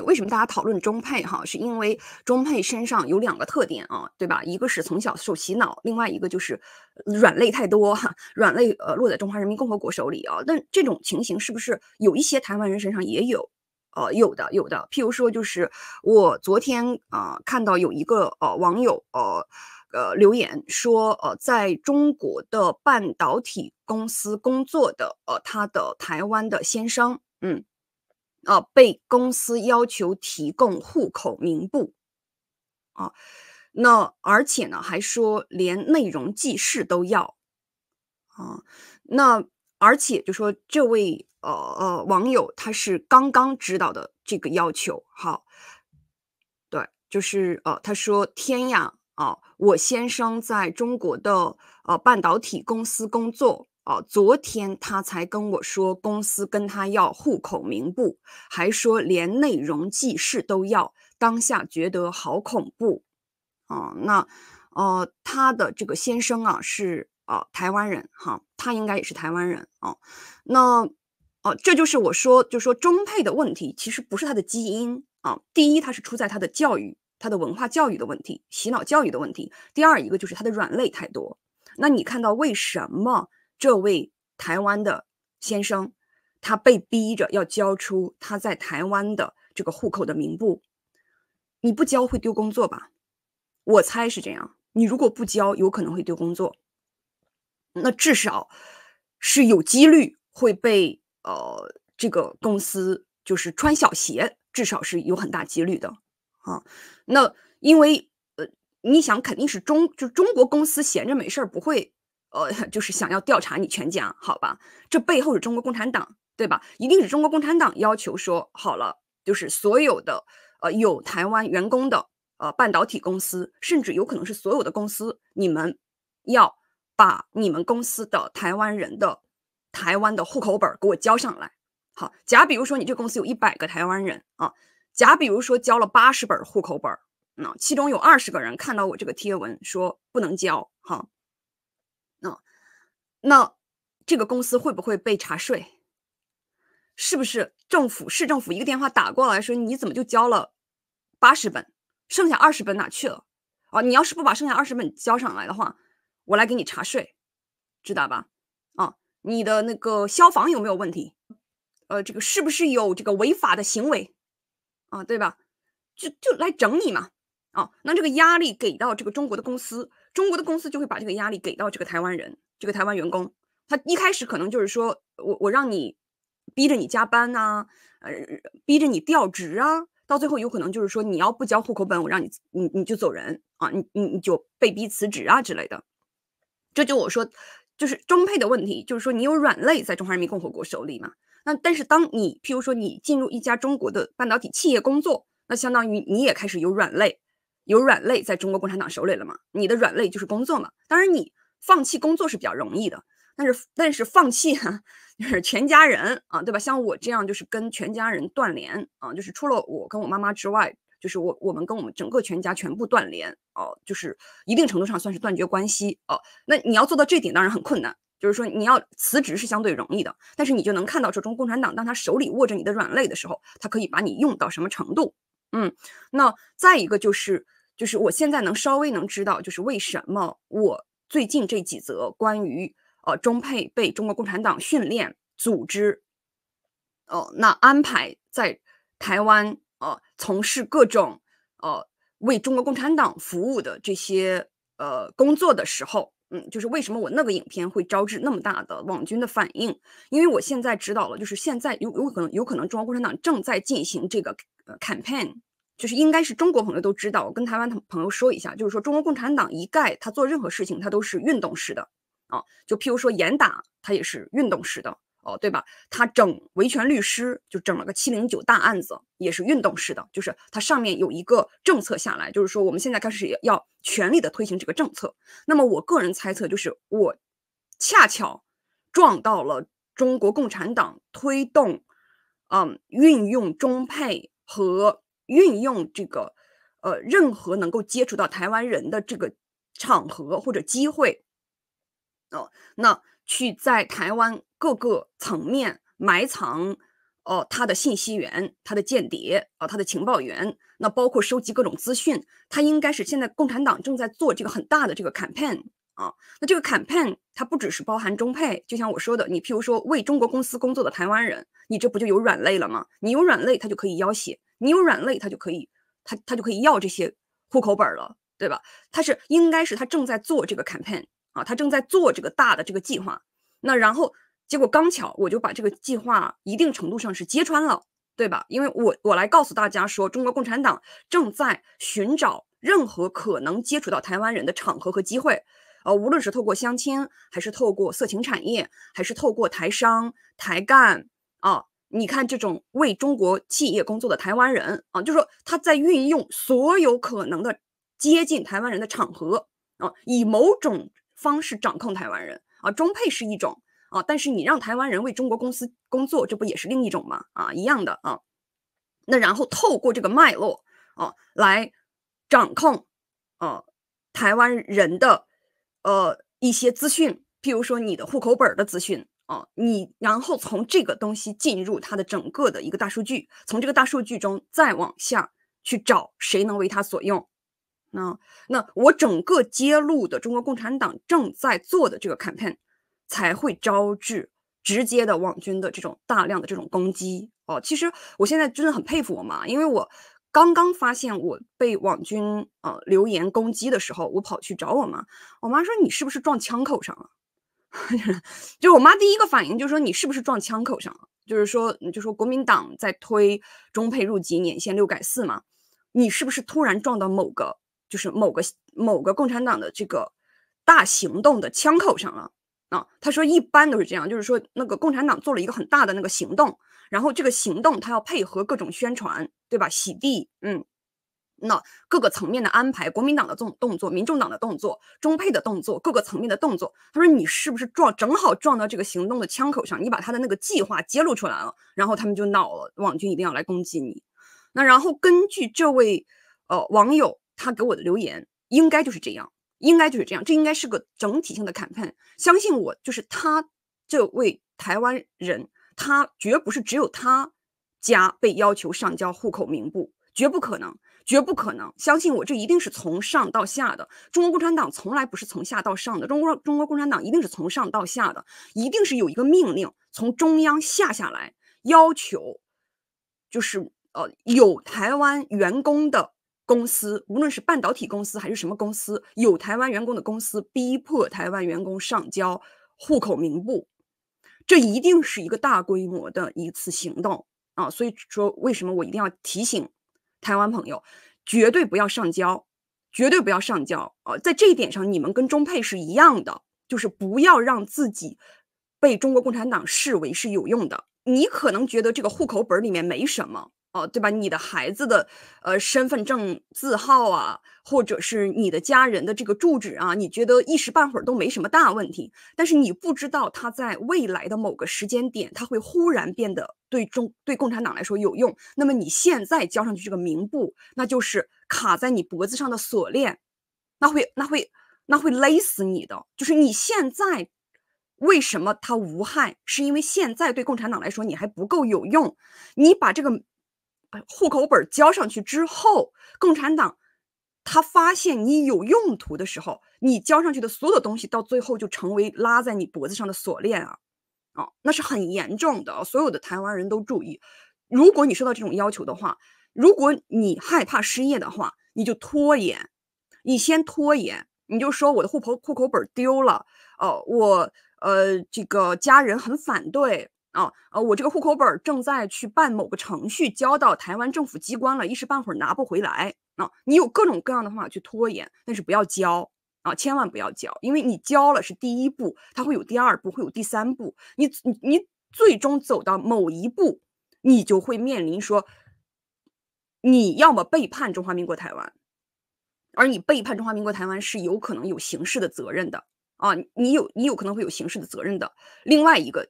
为什么大家讨论中配哈？是因为中配身上有两个特点啊，对吧？一个是从小受洗脑，另外一个就是软肋太多哈，软肋呃落在中华人民共和国手里啊。但这种情形是不是有一些台湾人身上也有？呃，有的，有的。譬如说，就是我昨天啊看到有一个呃网友呃呃留言说，呃，在中国的半导体公司工作的呃他的台湾的先生，嗯。啊，被公司要求提供户口名簿，啊，那而且呢，还说连内容记事都要，啊，那而且就说这位呃呃网友他是刚刚知道的这个要求，好，对，就是呃他说天呀，啊，我先生在中国的呃半导体公司工作。哦，昨天他才跟我说，公司跟他要户口名簿，还说连内容记事都要。当下觉得好恐怖啊！那呃，他的这个先生啊是啊台湾人哈，他应该也是台湾人啊。那哦，这就是我说，就说中配的问题，其实不是他的基因啊。第一，他是出在他的教育、他的文化教育的问题、洗脑教育的问题。第二，一个就是他的软肋太多。那你看到为什么？这位台湾的先生，他被逼着要交出他在台湾的这个户口的名簿。你不交会丢工作吧？我猜是这样。你如果不交，有可能会丢工作。那至少是有几率会被呃这个公司就是穿小鞋，至少是有很大几率的啊。那因为呃，你想肯定是中就中国公司闲着没事儿不会。呃，就是想要调查你全家，好吧？这背后是中国共产党，对吧？一定是中国共产党要求说好了，就是所有的呃有台湾员工的呃半导体公司，甚至有可能是所有的公司，你们要把你们公司的台湾人的台湾的户口本给我交上来。好，假比如说你这公司有一百个台湾人啊，假比如说交了八十本户口本，那其中有二十个人看到我这个贴文说不能交，哈。那这个公司会不会被查税？是不是政府市政府一个电话打过来说你怎么就交了八十本，剩下二十本哪去了？啊，你要是不把剩下二十本交上来的话，我来给你查税，知道吧？啊，你的那个消防有没有问题？呃，这个是不是有这个违法的行为？啊，对吧？就就来整你嘛！啊，那这个压力给到这个中国的公司，中国的公司就会把这个压力给到这个台湾人。这个台湾员工，他一开始可能就是说我我让你逼着你加班呐，呃，逼着你调职啊，到最后有可能就是说你要不交户口本，我让你你你就走人啊，你你你就被逼辞职啊之类的。这就我说就是中配的问题，就是说你有软肋在中华人民共和国手里嘛。那但是当你譬如说你进入一家中国的半导体企业工作，那相当于你也开始有软肋，有软肋在中国共产党手里了嘛？你的软肋就是工作嘛。当然你。放弃工作是比较容易的，但是但是放弃 哈，就是全家人啊，对吧？像我这样就是跟全家人断联啊，就是除了我跟我妈妈之外，就是我我们跟我们整个全家全部断联哦，就是一定程度上算是断绝关系哦。那你要做到这点当然很困难，就是说你要辞职是相对容易的，但是你就能看到说中国共产党当他手里握着你的软肋的时候，他可以把你用到什么程度？嗯，那再一个就是就是我现在能稍微能知道就是为什么我。最近这几则关于呃中配被中国共产党训练组织，哦，那安排在台湾呃从事各种呃为中国共产党服务的这些呃工作的时候，嗯，就是为什么我那个影片会招致那么大的网军的反应？因为我现在知道了，就是现在有有可能有可能中国共产党正在进行这个呃 campaign。就是应该是中国朋友都知道，我跟台湾朋朋友说一下，就是说中国共产党一概他做任何事情他都是运动式的啊，就譬如说严打他也是运动式的哦，对吧？他整维权律师就整了个七零九大案子也是运动式的，就是它上面有一个政策下来，就是说我们现在开始要全力的推行这个政策。那么我个人猜测就是我恰巧撞到了中国共产党推动，嗯，运用中配和。运用这个，呃，任何能够接触到台湾人的这个场合或者机会，哦，那去在台湾各个层面埋藏，哦，他的信息源、他的间谍啊、他的情报员，那包括收集各种资讯，他应该是现在共产党正在做这个很大的这个 campaign 啊。那这个 campaign 它不只是包含中配，就像我说的，你譬如说为中国公司工作的台湾人，你这不就有软肋了吗？你有软肋，他就可以要挟；你有软肋，他就可以他他就可以要这些户口本了，对吧？他是应该是他正在做这个 campaign 啊，他正在做这个大的这个计划。那然后。结果刚巧，我就把这个计划一定程度上是揭穿了，对吧？因为我我来告诉大家说，中国共产党正在寻找任何可能接触到台湾人的场合和机会，呃，无论是透过相亲，还是透过色情产业，还是透过台商、台干啊，你看这种为中国企业工作的台湾人啊，就说他在运用所有可能的接近台湾人的场合啊，以某种方式掌控台湾人啊，中配是一种。啊！但是你让台湾人为中国公司工作，这不也是另一种吗？啊，一样的啊。那然后透过这个脉络啊，来掌控啊台湾人的呃一些资讯，譬如说你的户口本的资讯哦，你然后从这个东西进入它的整个的一个大数据，从这个大数据中再往下去找谁能为它所用。那那我整个揭露的中国共产党正在做的这个 campaign。才会招致直接的网军的这种大量的这种攻击哦。其实我现在真的很佩服我妈，因为我刚刚发现我被网军呃留言攻击的时候，我跑去找我妈，我妈说你是不是撞枪口上了？就是，就我妈第一个反应就是说你是不是撞枪口上了？就是说就说国民党在推中配入籍年限六改四嘛，你是不是突然撞到某个就是某个某个共产党的这个大行动的枪口上了？啊，他说一般都是这样，就是说那个共产党做了一个很大的那个行动，然后这个行动他要配合各种宣传，对吧？洗地，嗯，那各个层面的安排，国民党的动动作，民众党的动作，中配的动作，各个层面的动作。他说你是不是撞正好撞到这个行动的枪口上？你把他的那个计划揭露出来了，然后他们就恼了，网军一定要来攻击你。那然后根据这位呃网友他给我的留言，应该就是这样。应该就是这样，这应该是个整体性的 campaign。相信我，就是他这位台湾人，他绝不是只有他家被要求上交户口名簿，绝不可能，绝不可能。相信我，这一定是从上到下的。中国共产党从来不是从下到上的，中国中国共产党一定是从上到下的，一定是有一个命令从中央下下来，要求就是呃有台湾员工的。公司无论是半导体公司还是什么公司，有台湾员工的公司逼迫台湾员工上交户口名簿，这一定是一个大规模的一次行动啊！所以说，为什么我一定要提醒台湾朋友，绝对不要上交，绝对不要上交啊！在这一点上，你们跟中配是一样的，就是不要让自己被中国共产党视为是有用的。你可能觉得这个户口本里面没什么。哦，对吧？你的孩子的呃身份证字号啊，或者是你的家人的这个住址啊，你觉得一时半会儿都没什么大问题，但是你不知道他在未来的某个时间点，他会忽然变得对中对共产党来说有用。那么你现在交上去这个名簿，那就是卡在你脖子上的锁链，那会那会那会勒死你的。就是你现在为什么他无害，是因为现在对共产党来说你还不够有用，你把这个。户口本交上去之后，共产党他发现你有用途的时候，你交上去的所有东西到最后就成为拉在你脖子上的锁链啊！哦，那是很严重的。所有的台湾人都注意，如果你收到这种要求的话，如果你害怕失业的话，你就拖延，你先拖延，你就说我的户口户口本丢了，哦，我呃这个家人很反对。啊，呃，我这个户口本正在去办某个程序，交到台湾政府机关了，一时半会儿拿不回来。啊，你有各种各样的方法去拖延，但是不要交啊，千万不要交，因为你交了是第一步，它会有第二步，会有第三步，你你你最终走到某一步，你就会面临说，你要么背叛中华民国台湾，而你背叛中华民国台湾是有可能有刑事的责任的啊，你有你有可能会有刑事的责任的。另外一个。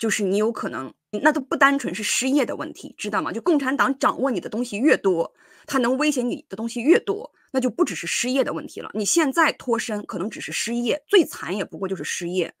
就是你有可能，那都不单纯是失业的问题，知道吗？就共产党掌握你的东西越多，他能威胁你的东西越多，那就不只是失业的问题了。你现在脱身可能只是失业，最惨也不过就是失业，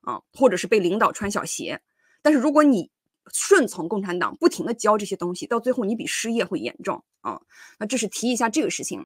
啊，或者是被领导穿小鞋。但是如果你顺从共产党，不停的教这些东西，到最后你比失业会严重啊。那这是提一下这个事情。